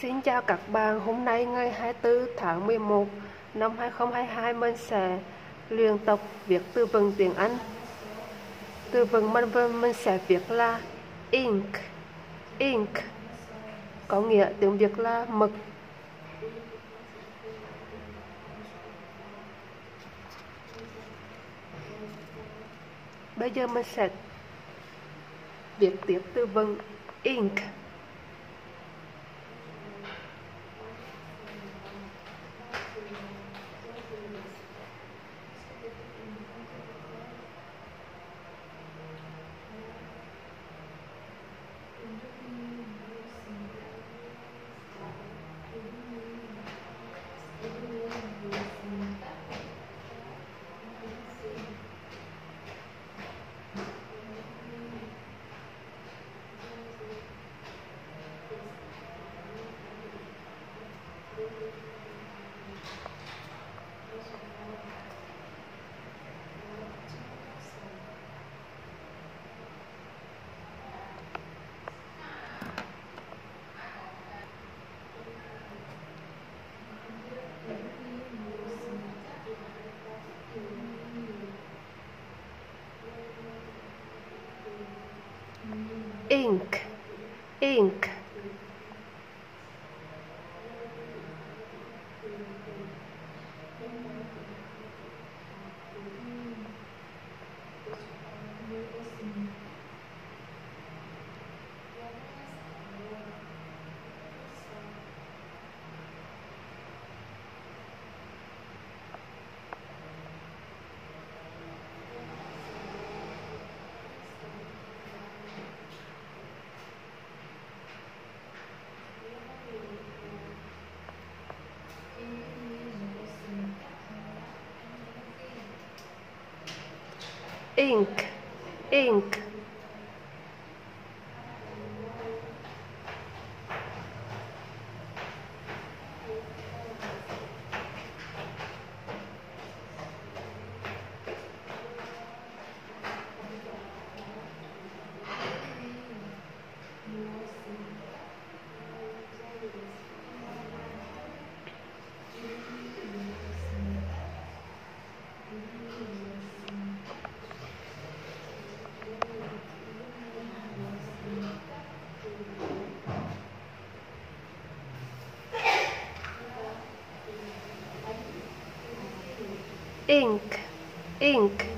Xin chào các bạn, hôm nay ngày 24 tháng 11 năm 2022 mình sẽ luyện tập việc từ vựng tiếng Anh. Từ vựng mình, mình sẽ viết là ink, ink, có nghĩa tiếng Việt là mực. Bây giờ mình sẽ viết tiếp từ vựng ink ink ink ink ink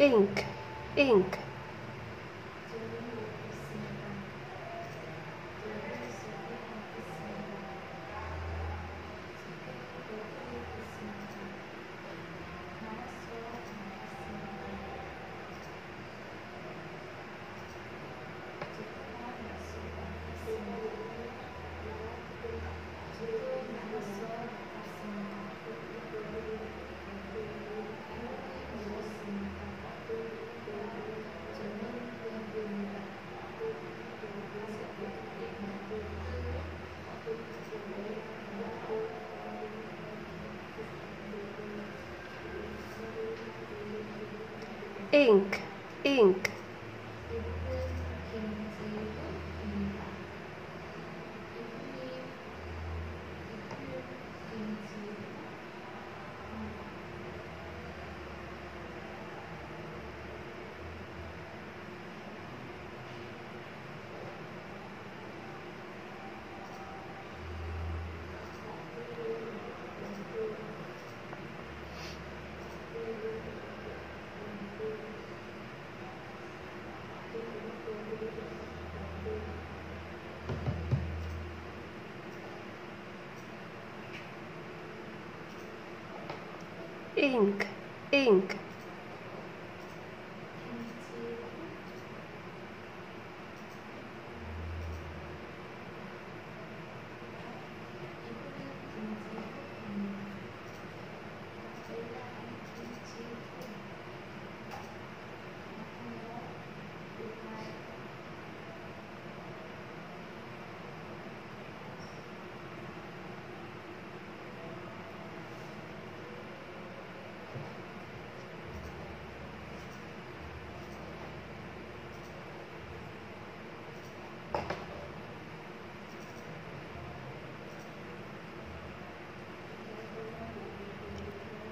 ink. Ink ink ink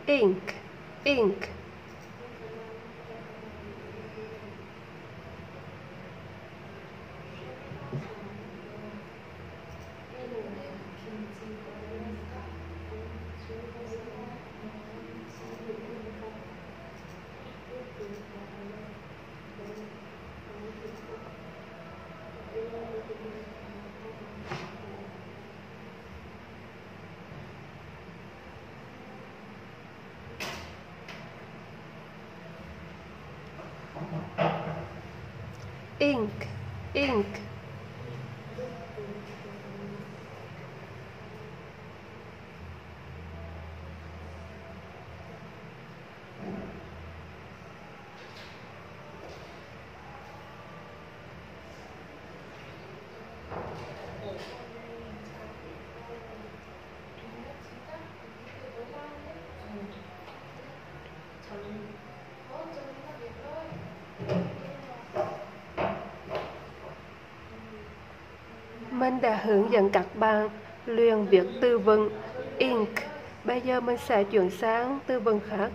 ink ink đã hướng dẫn các bạn luyện việc tư vựng, ink. Bây giờ mình sẽ chuyển sang tư vựng khác.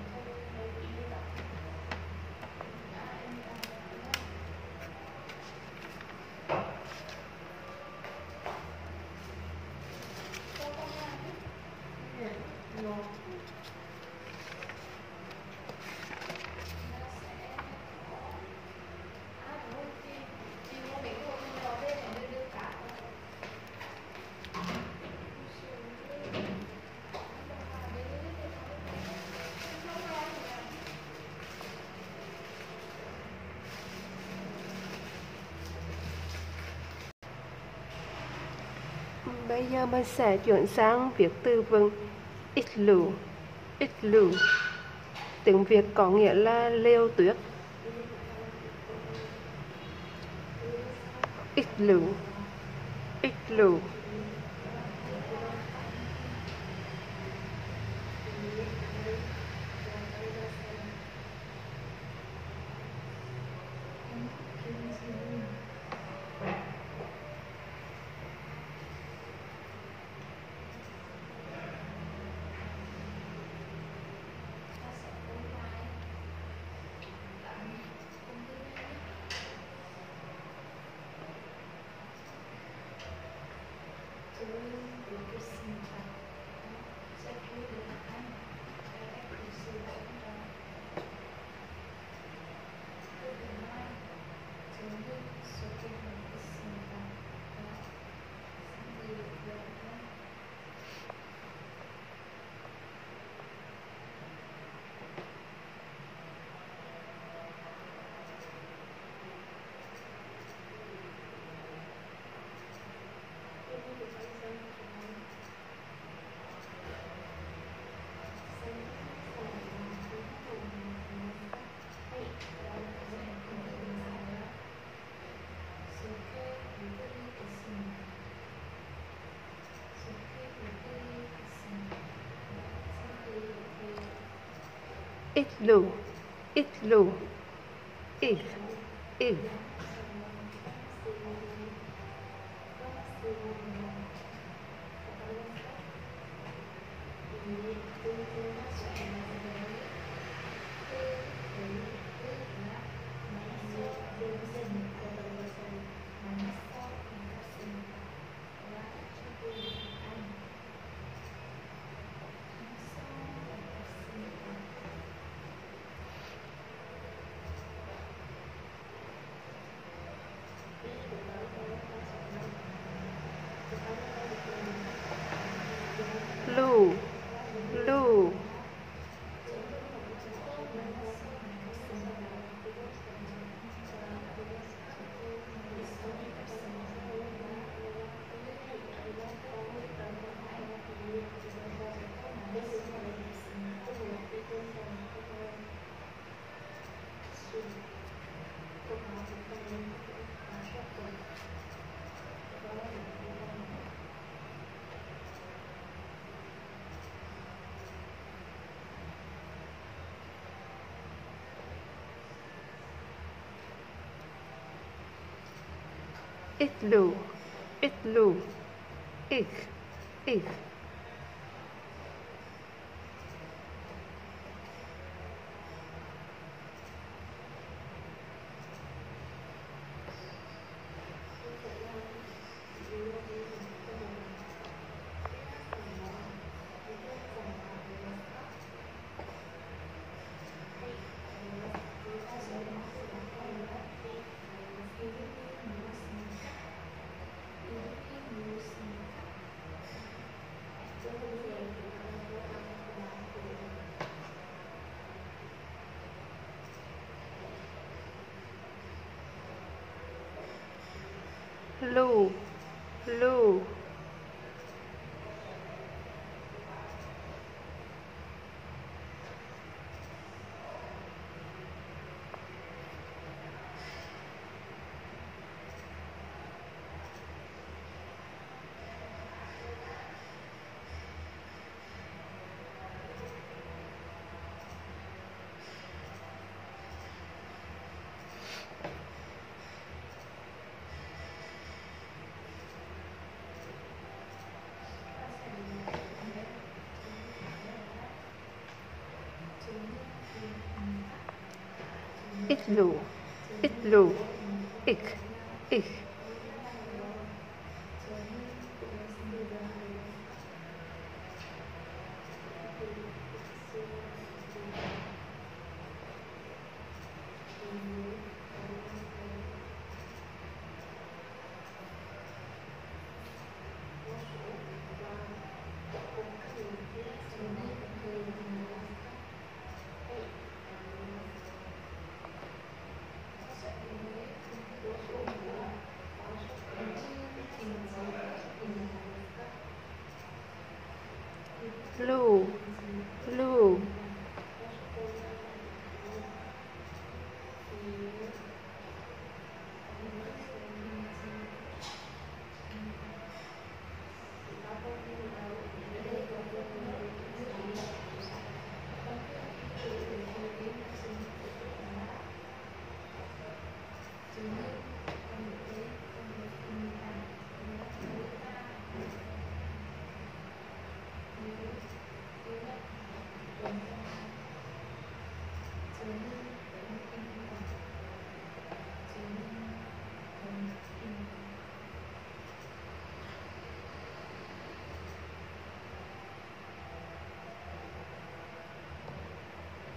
Bây giờ mình sẽ chuyển sang việc từ vựng ít lù ít lù tiếng Việt có nghĩa là lêu tuyết. Ít lù ít lù it's low, it's low, if, if. igloo, igloo, ig, ig. blue. It's blue.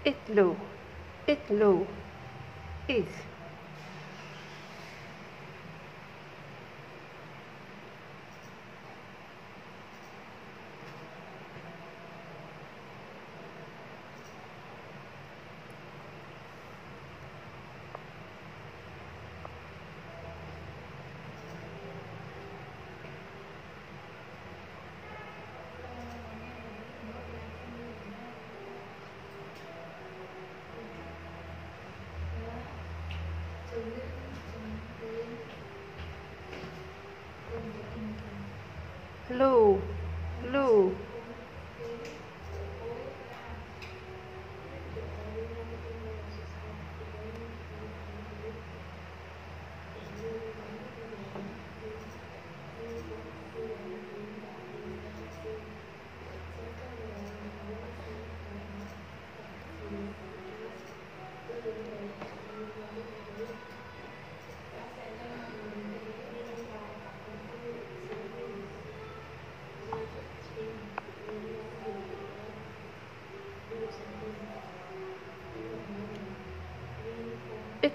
it low, it low, is.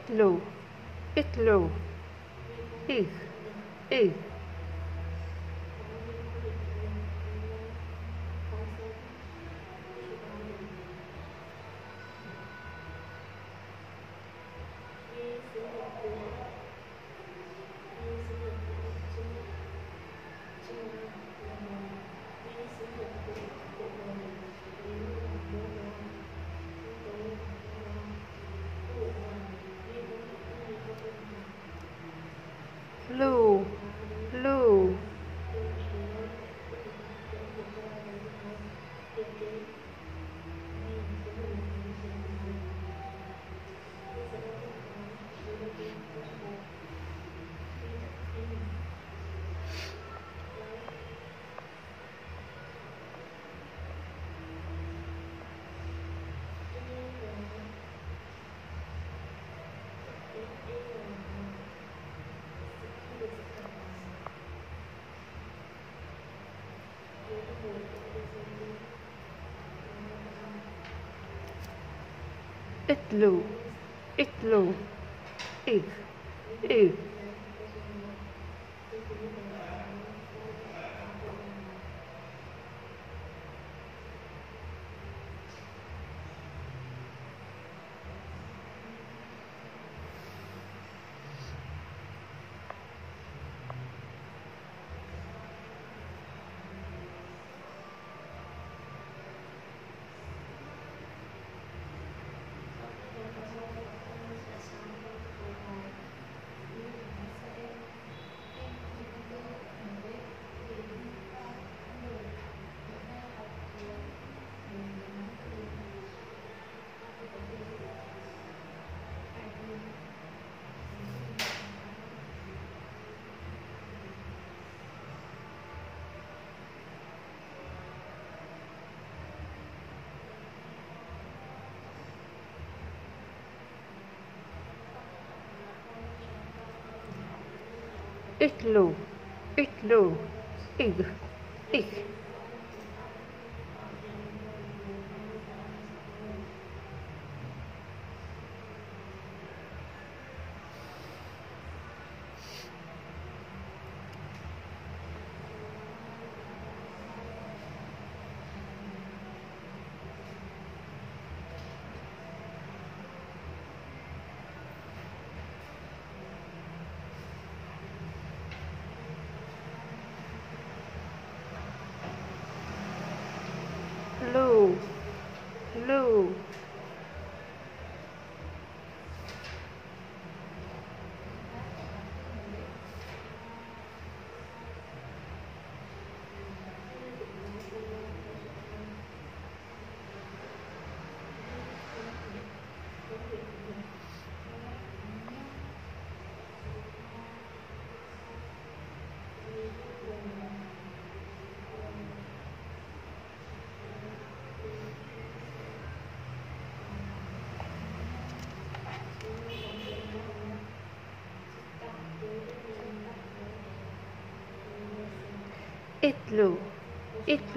pitlo, pitlo, pig. Itlog. Itlog. Ik loo, ik loo, ich, ich.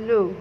blue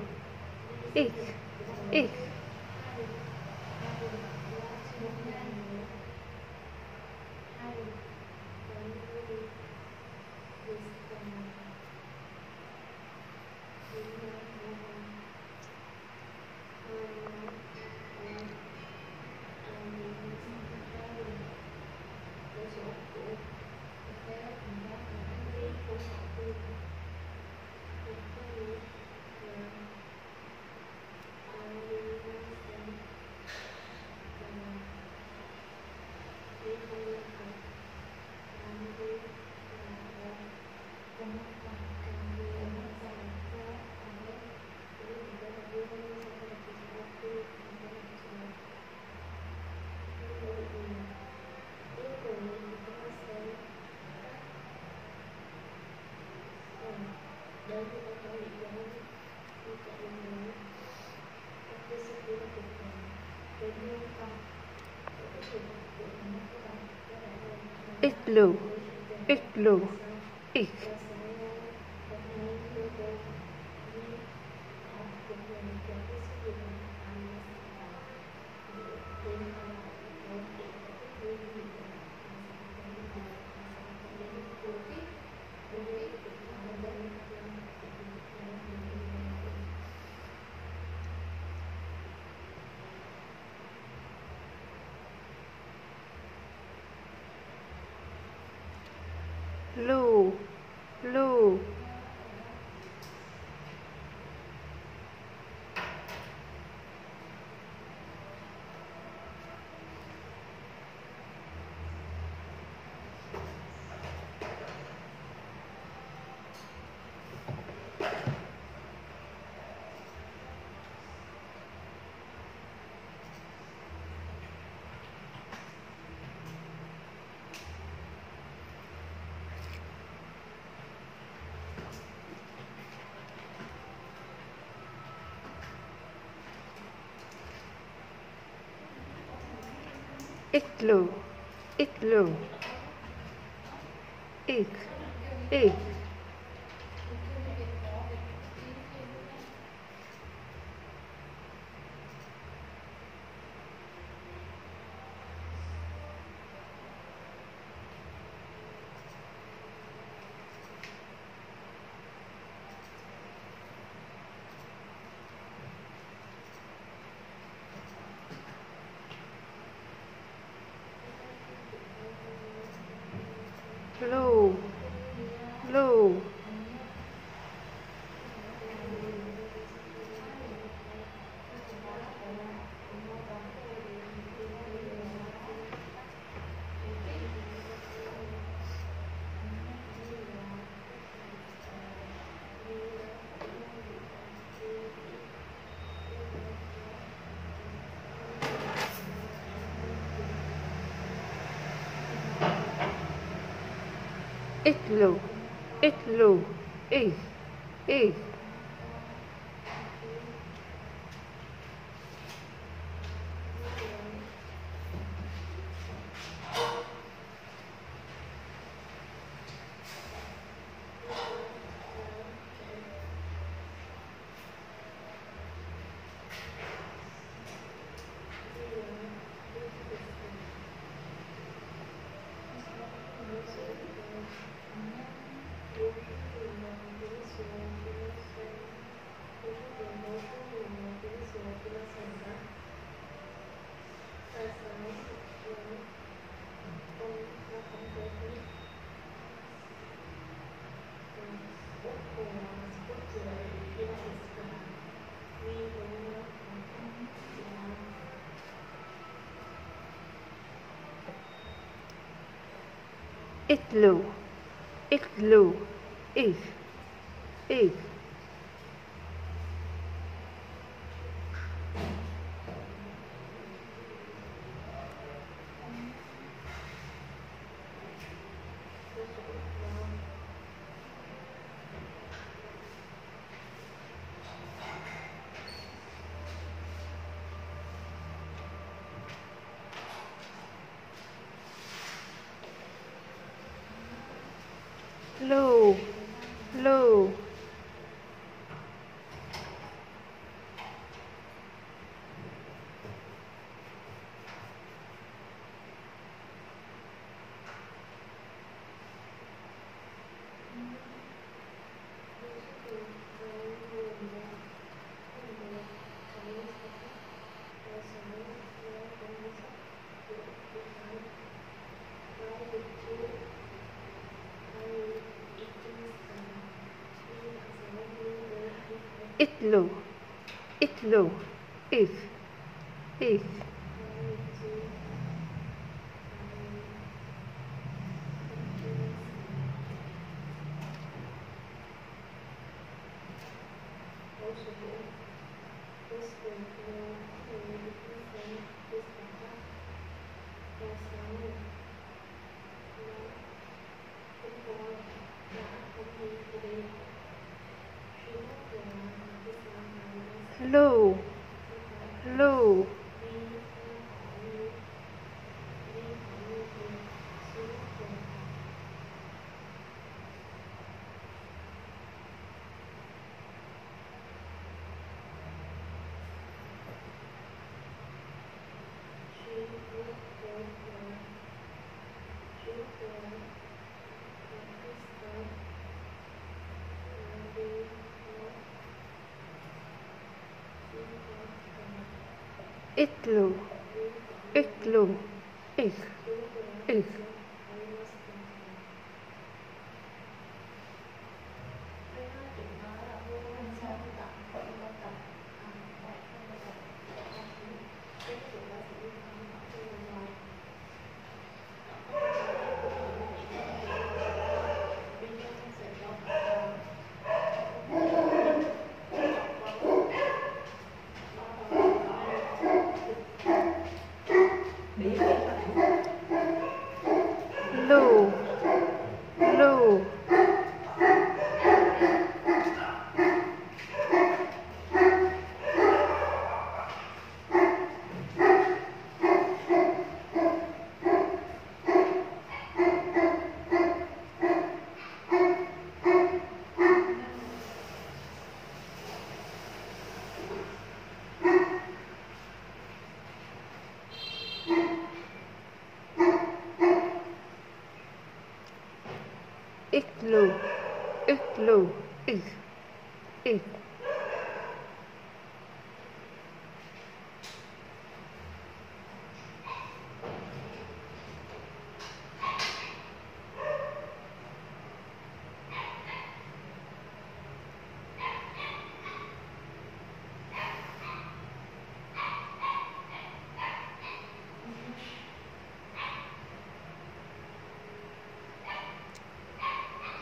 It's blue. It's blue. It's. igloo, igloo, ik, ik. Itlu, Itlu, is, is. Blue. It's blue. low, low. low, it low. igloo, igloo, ig, ig.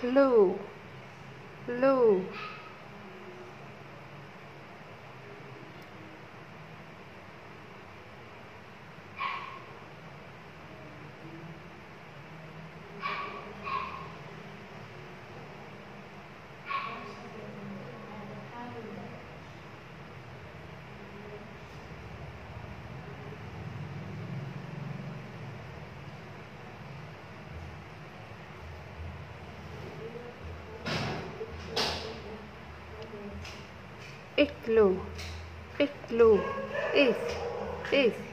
blue, blue. लो एक एक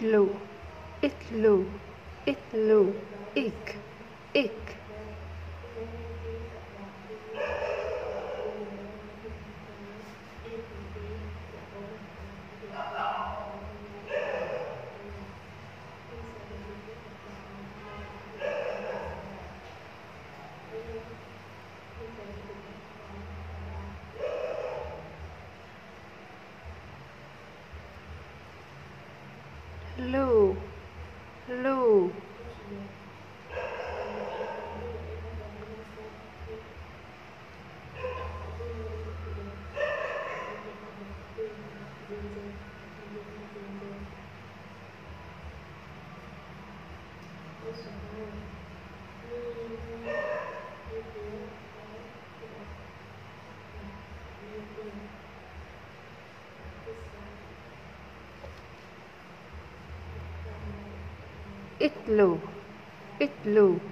itlu, itlu, itlu, ik. Itlog. Itlog.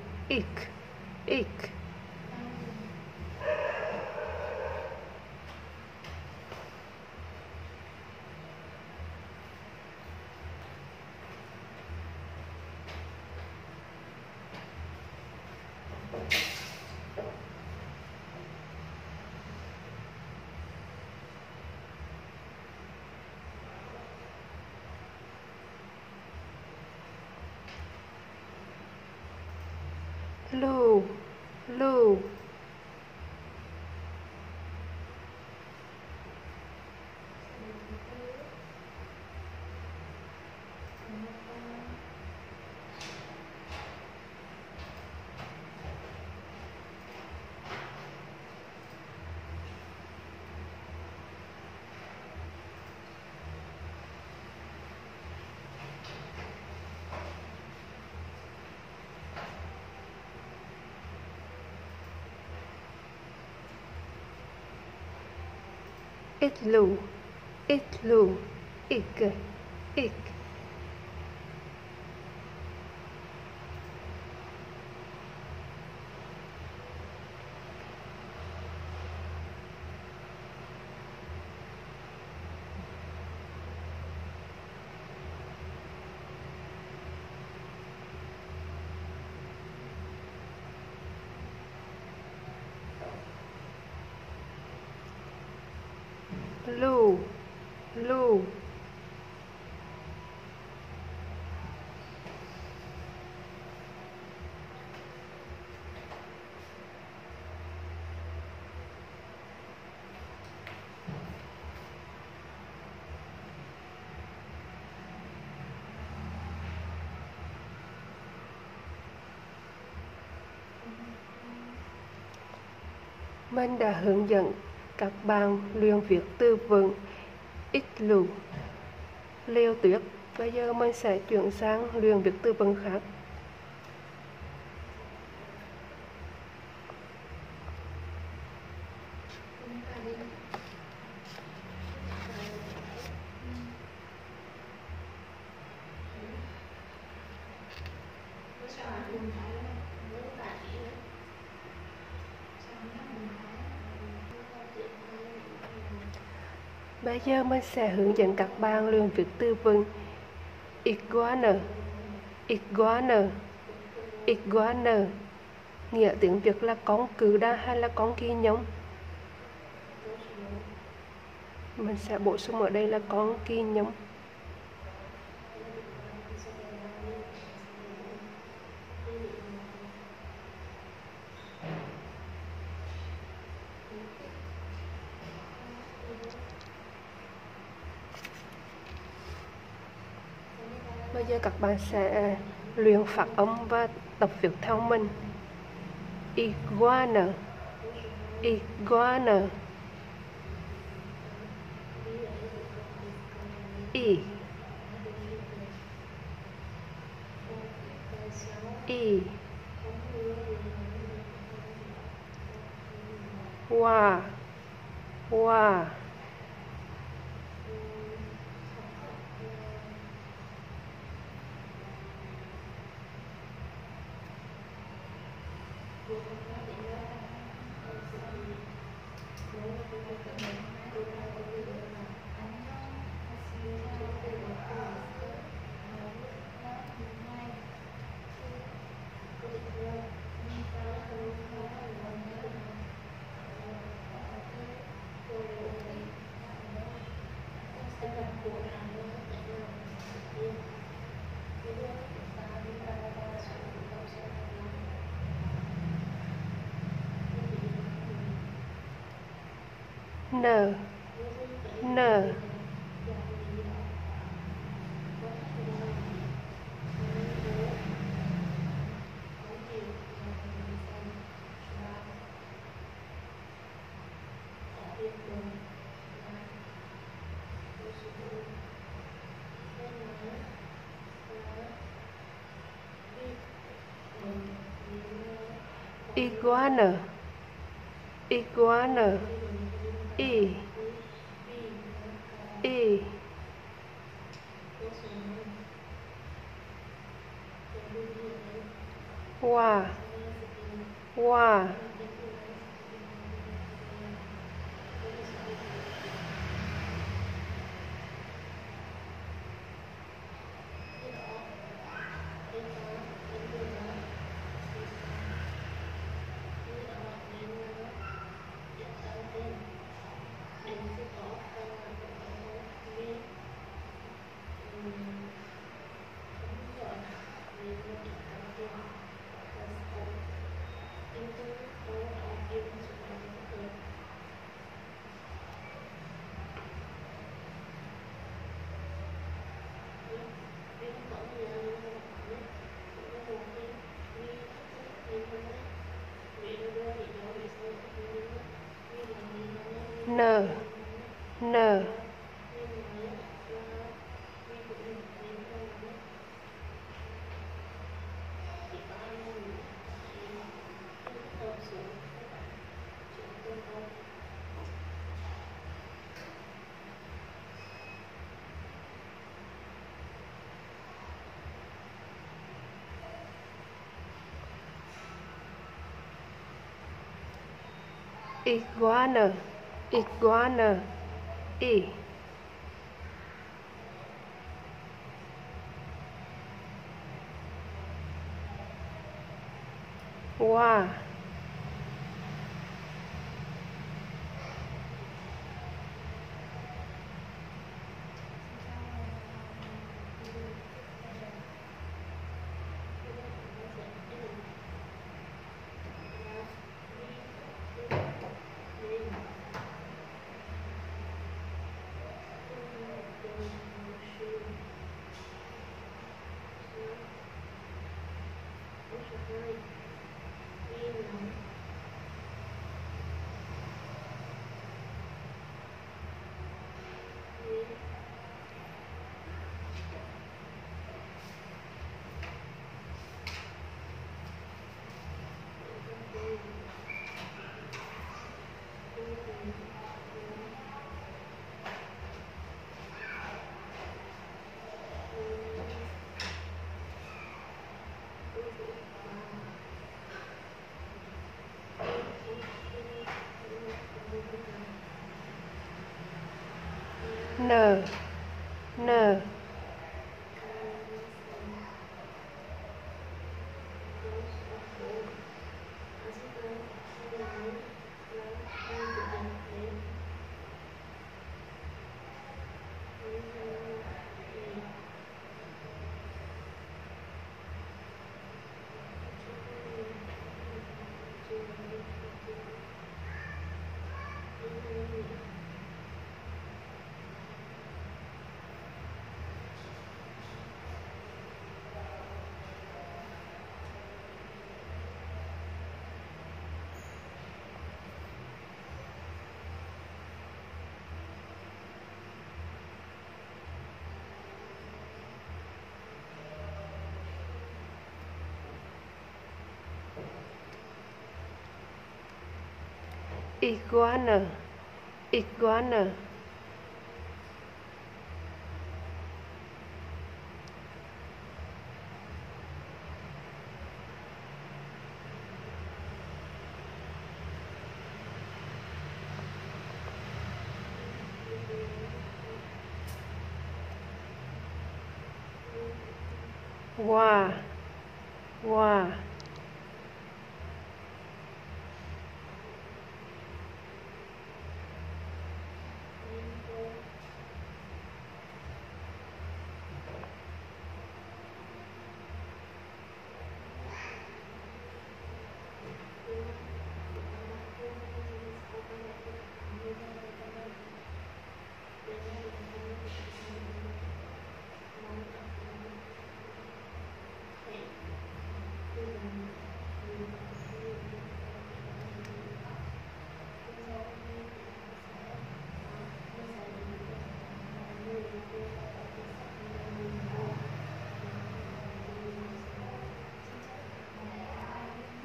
Hello. Hello. it loo, it loo, ik. Mình đã hướng dẫn các bạn luyện việc từ vựng, ít lù liêu tuyết bây giờ mình sẽ chuyển sang luyện việc từ vựng khác Bây giờ mình sẽ hướng dẫn các bạn luyện việc từ vựng iguana, iguana, iguana. Nghĩa tiếng Việt là con cừ đa hay là con kỳ nhông. Mình sẽ bổ sung ở đây là con kỳ nhông. Bạn sẽ ờ, luyện phát âm và tập việc theo mình. Iguana, iguana. I. I. Wa. Wa. N N. Iguana. Iguana. 哇哇。Iguana iguana i n n. iguana. Iguana. Wow wow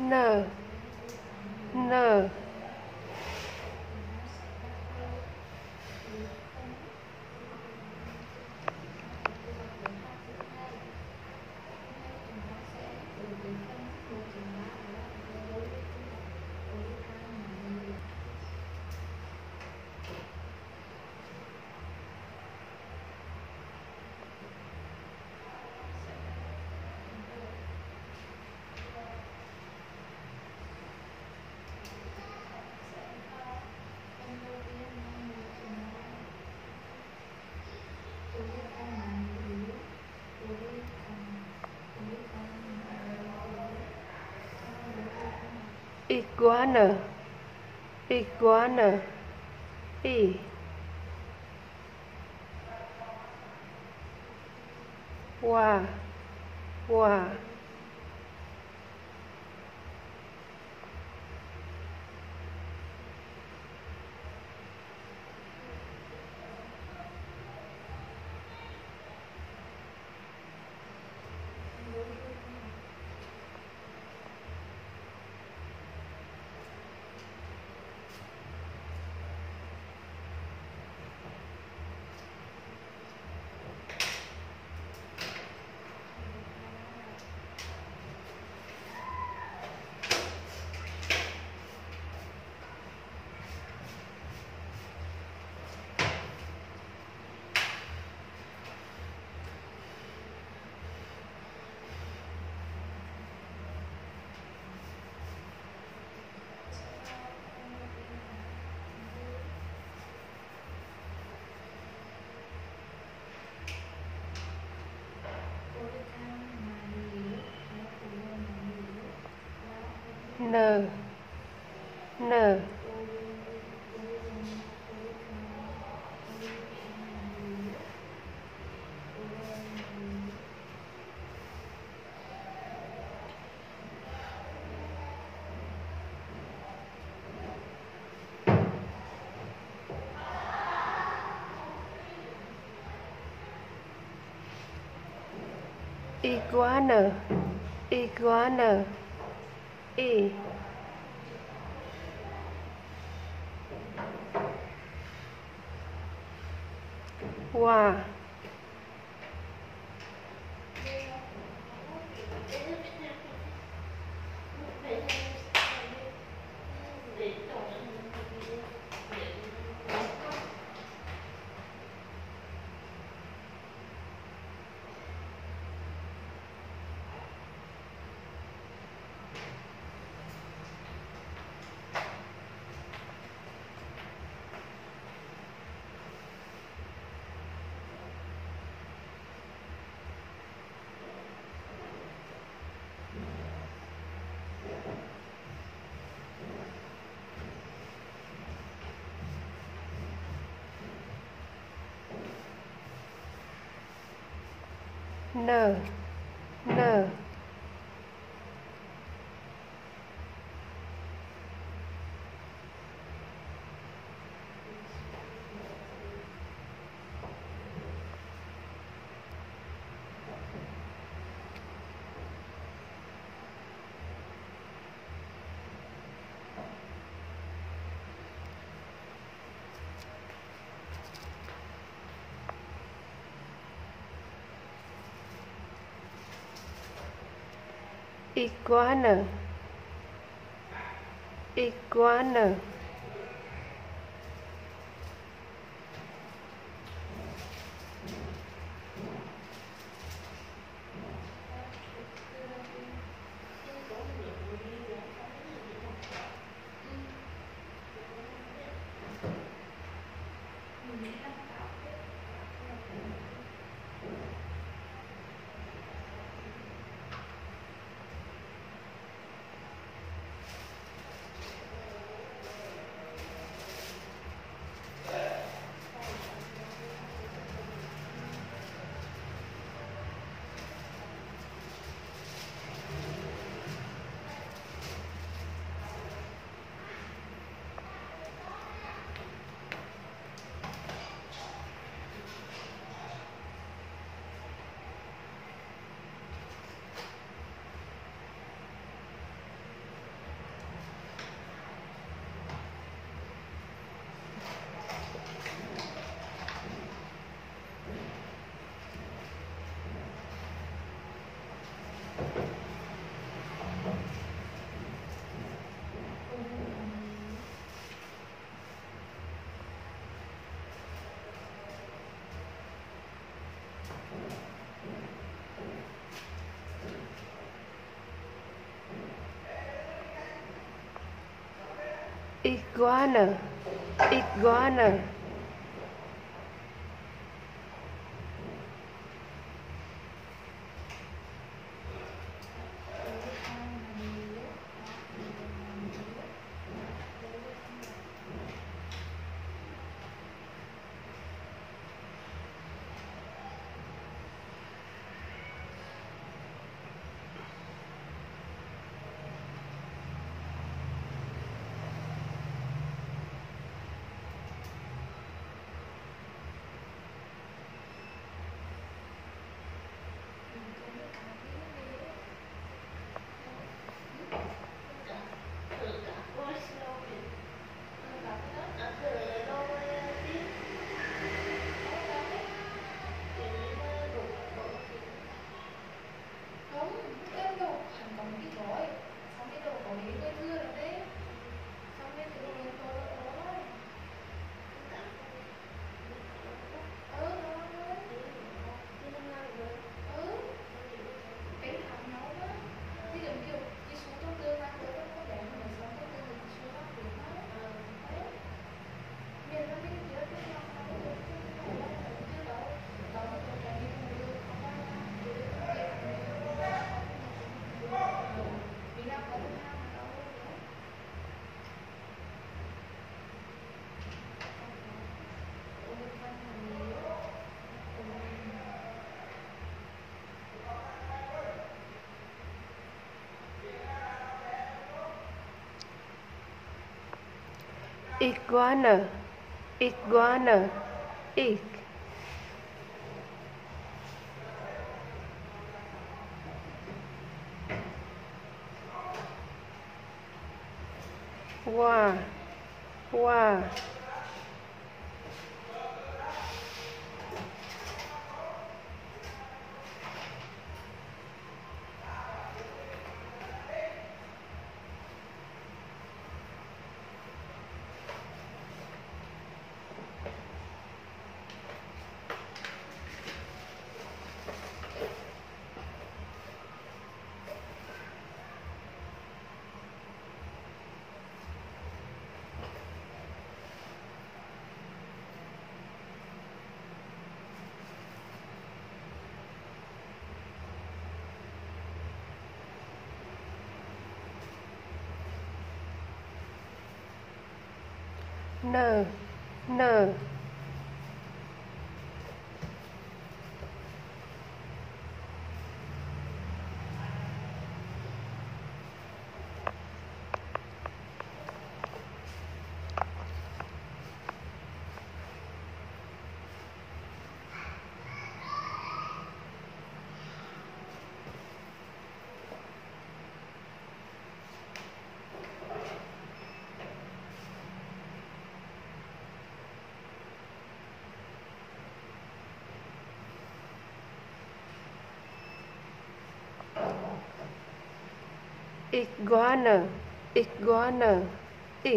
no, no. Iguana. Iguana. E. n n. Iguana iguana 嗯。no. iguana. Iguana. Iguana. Iguana. iguana. Iguana. Is เด้อ iguana iguana i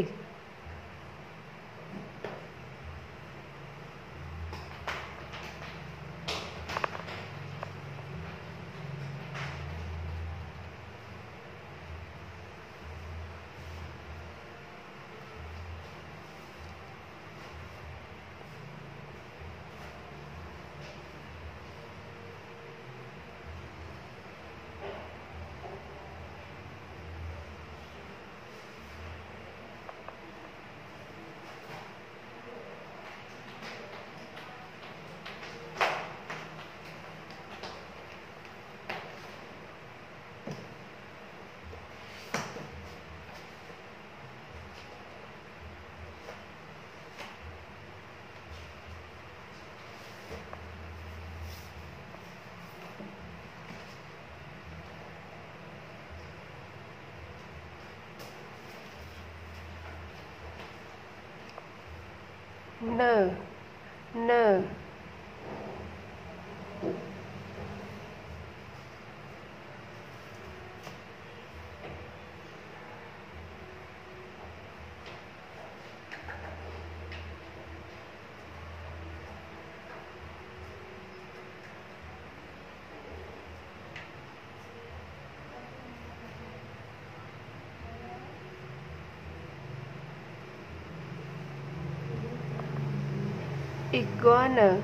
iguana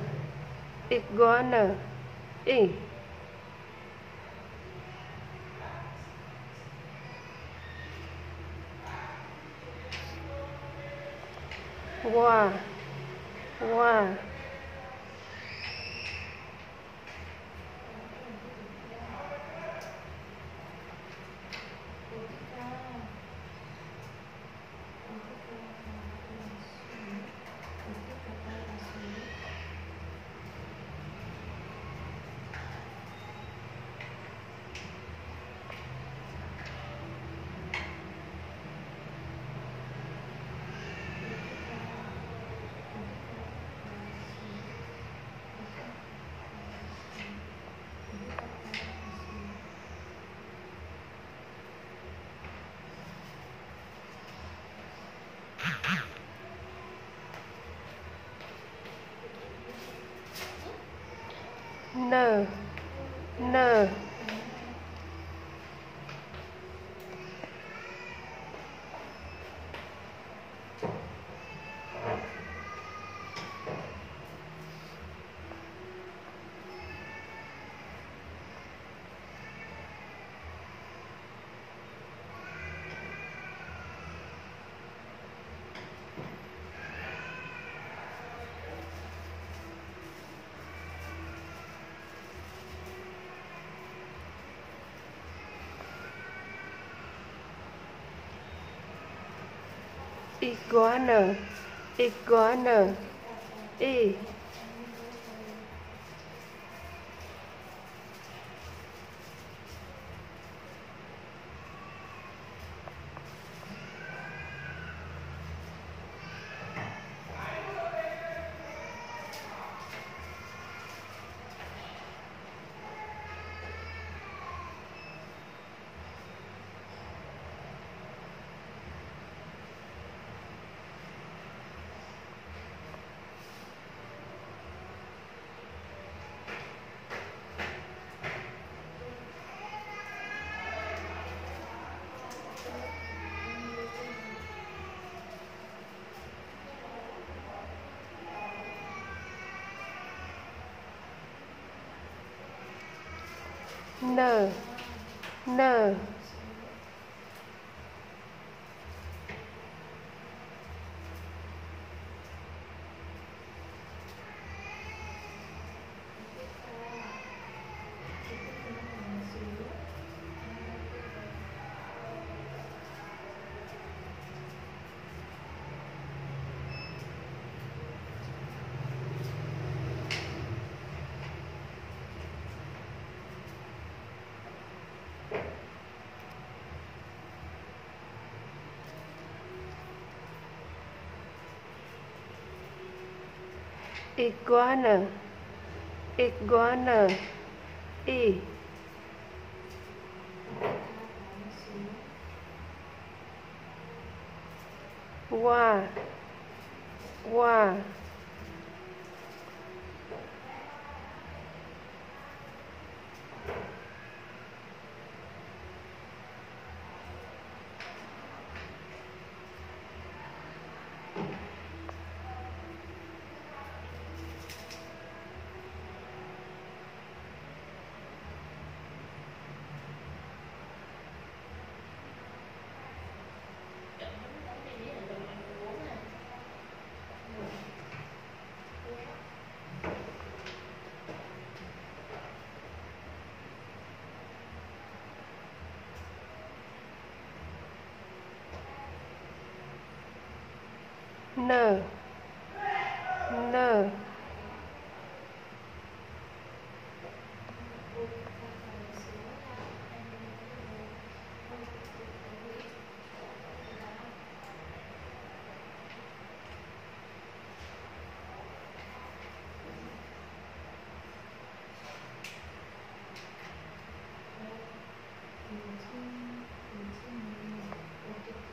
iguana a eh. wa wa iguana. Iguana. I no, no. Iguana. Iguana. I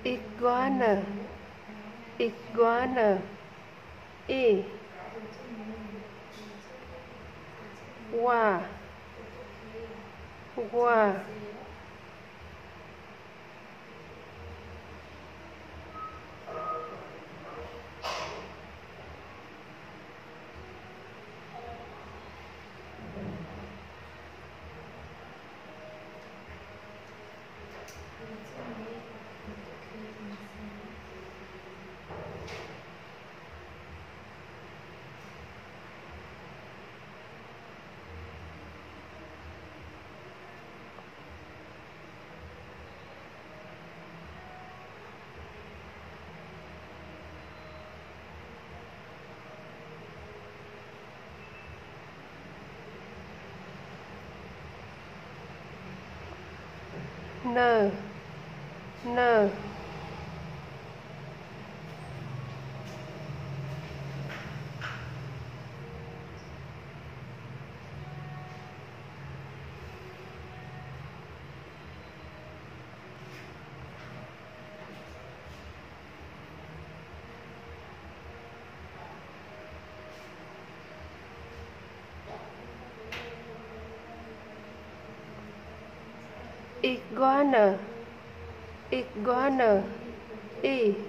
iguana. Iguana. E. Qua know. Iguana iguana e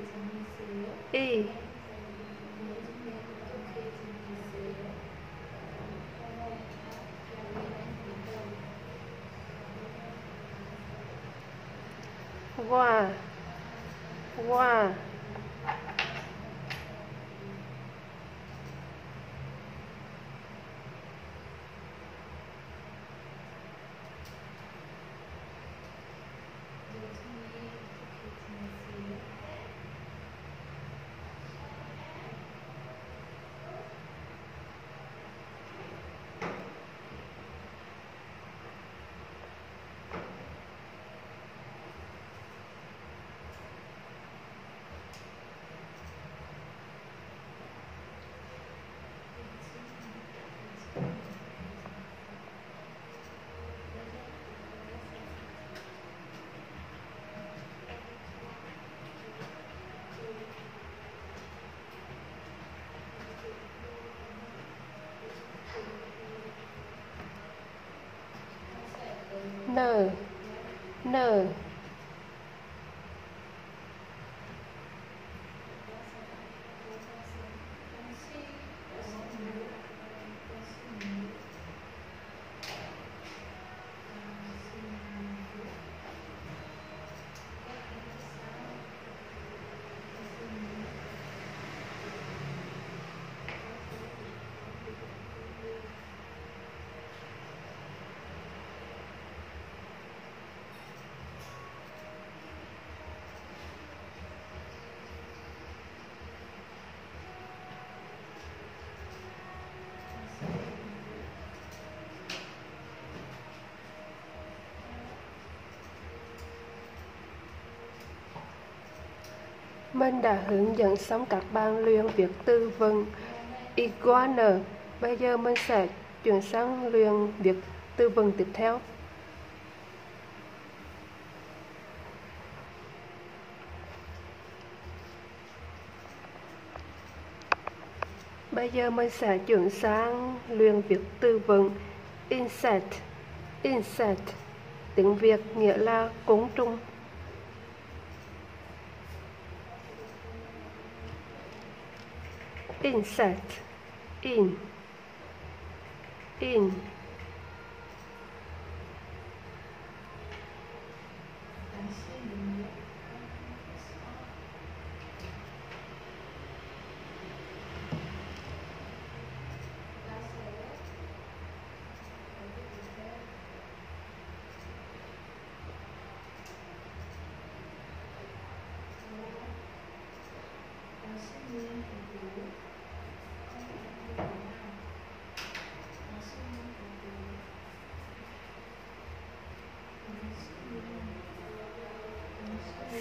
no. No. Anh đã hướng dẫn xong các bạn luyện việc tư vấn, iguana. Bây giờ mình sẽ chuyển sang luyện việc tư vấn tiếp theo. Bây giờ mình sẽ chuyển sang luyện việc tư vấn insect. Insect tiếng Việt nghĩa là côn trùng Insect in. In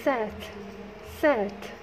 szert, szert.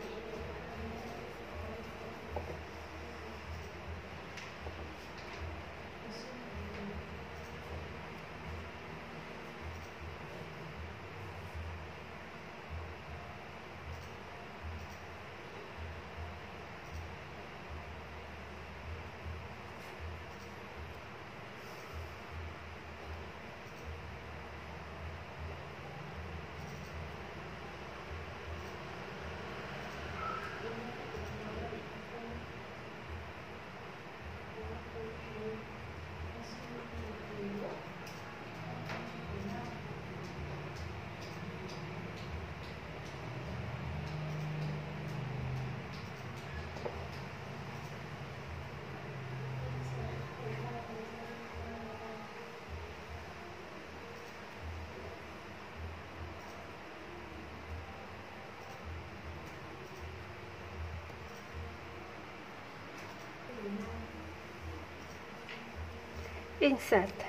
Insect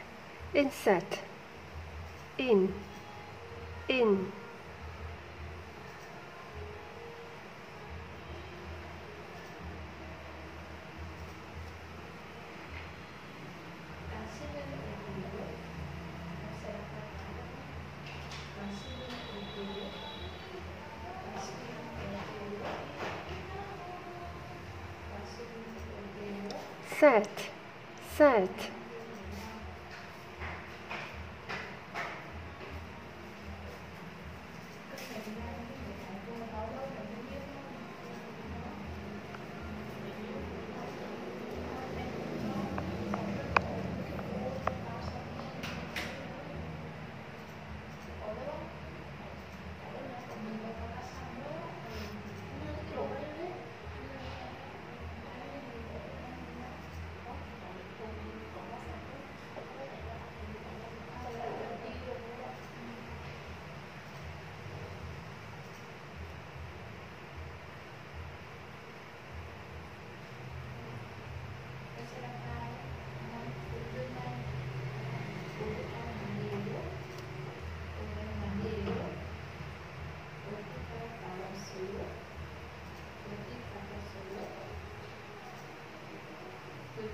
insect in. In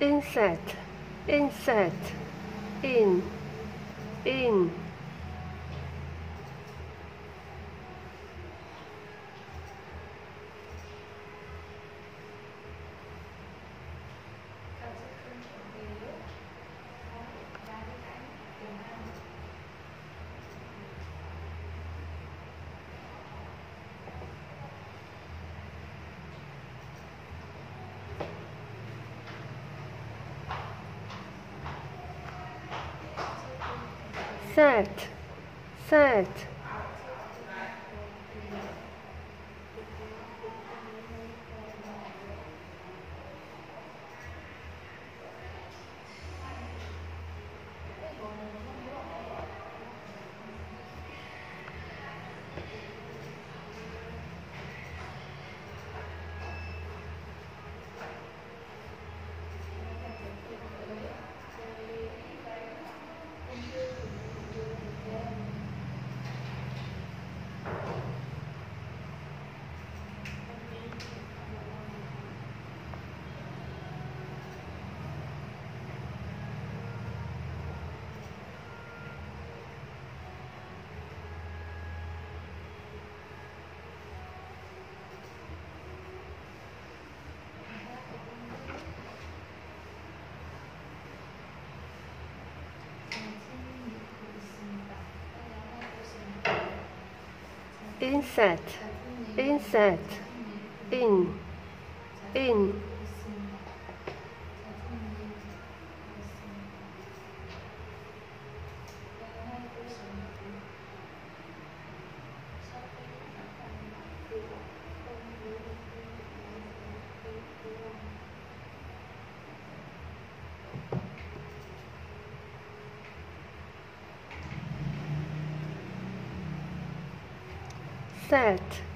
insect insect in. In Set. Set. Insect insect in. In that?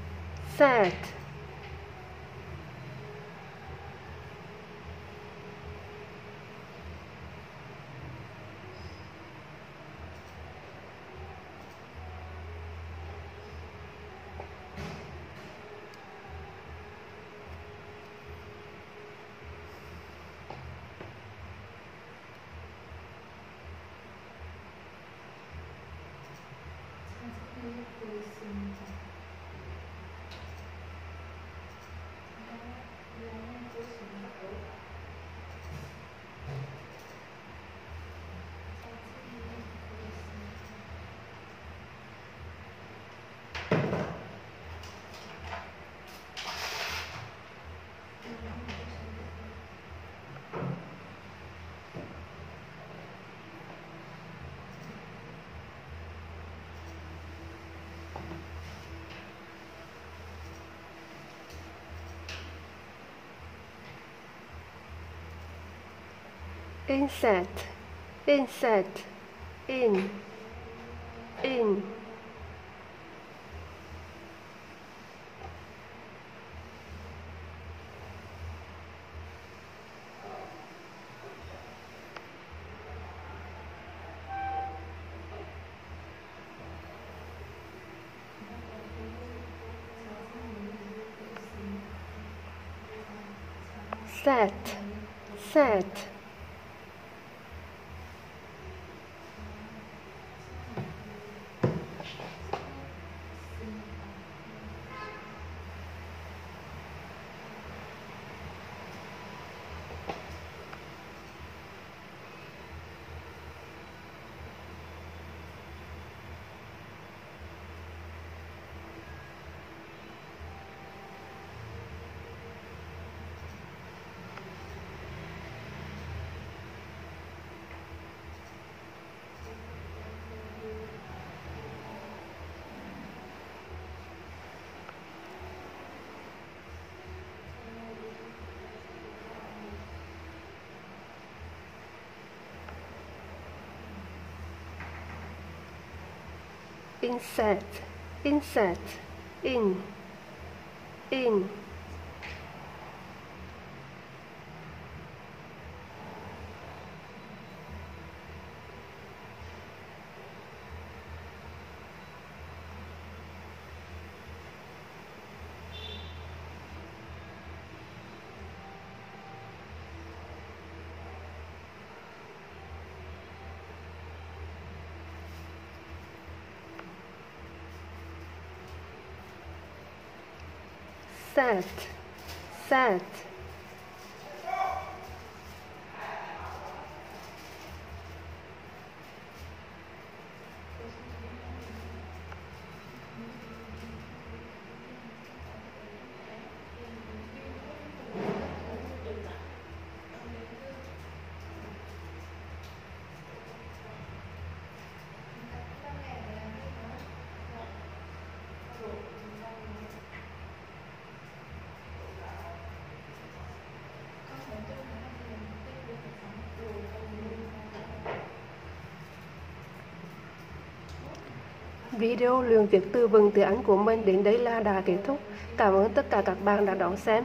Insect insect in. In. Set. Set insect insect in. In सात सात Video luyện việc từ vựng từ Anh của mình, đến đây là đã kết thúc. Cảm ơn tất cả các bạn đã đón xem.